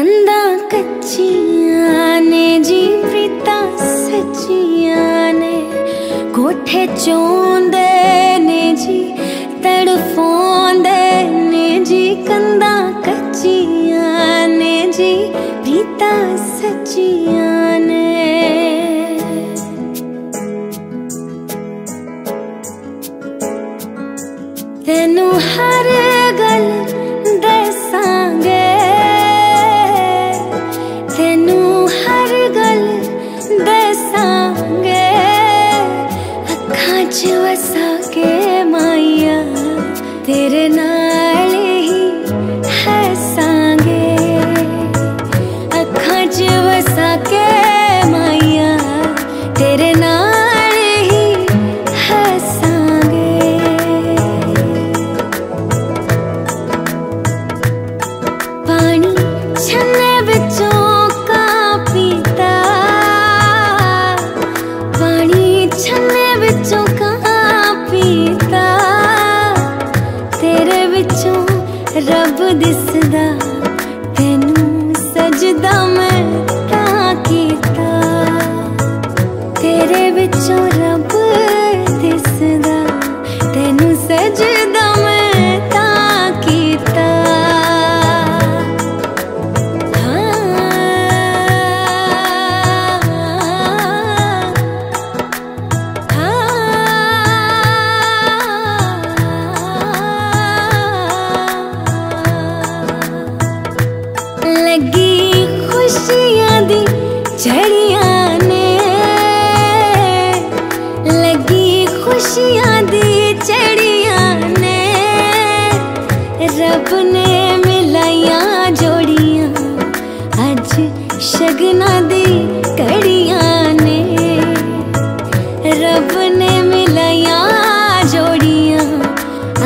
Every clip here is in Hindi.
कंदा के जी प्रीता सचिया ने कोठे चोंदे ने जी तड़फोंदे ने जी कंदा कच्चिया ने जी प्रीता हरे तेरे नाम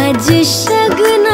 अज शगना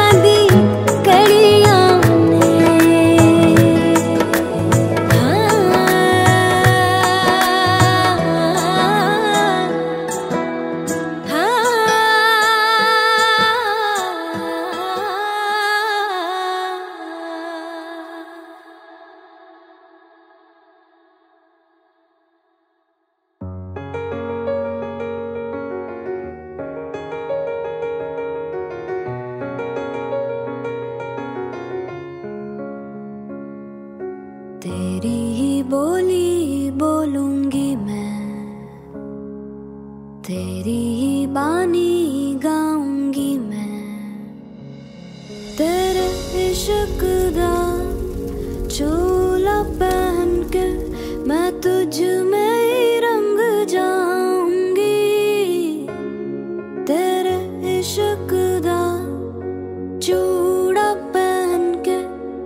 बानी गाऊँगी मैं। तेरे इश्क दा चोला पहन के मैं तुझ में ही रंग जाऊँगी। तेरे इश्क दा चूड़ा पहन के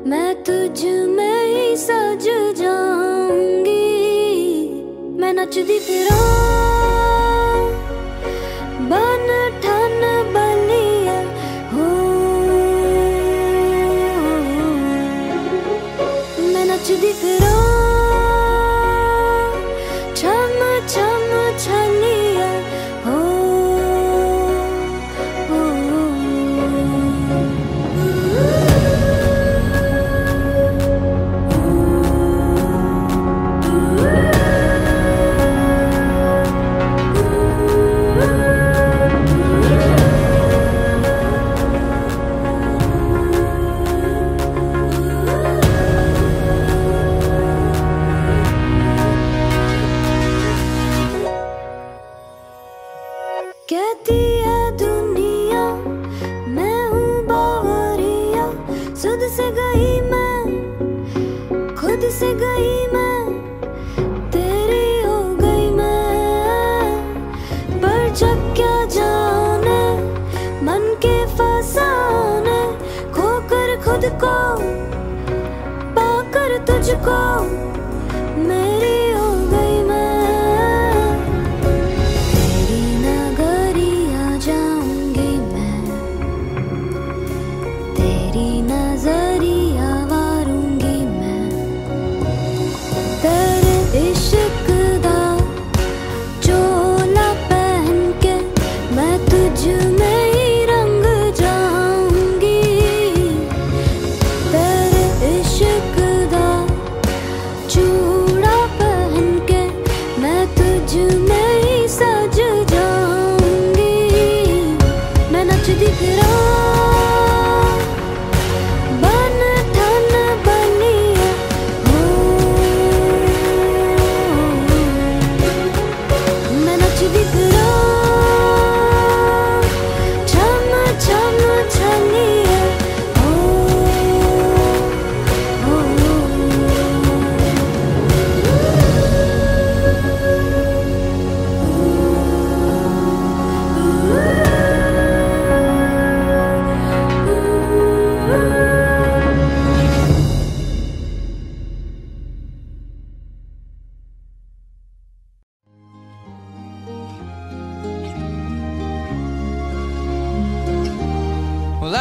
मैं तुझ में ही सज जाऊँगी। मैं नचदी फिरा बन कहती है दुनिया, मैं हूँ बावरिया। सुध से गई मैं, खुद से गई मैं, तेरी हो गई मैं। पर जब क्या जाने, मन के फसाने, खोकर खुद को, पाकर तुझको। 響く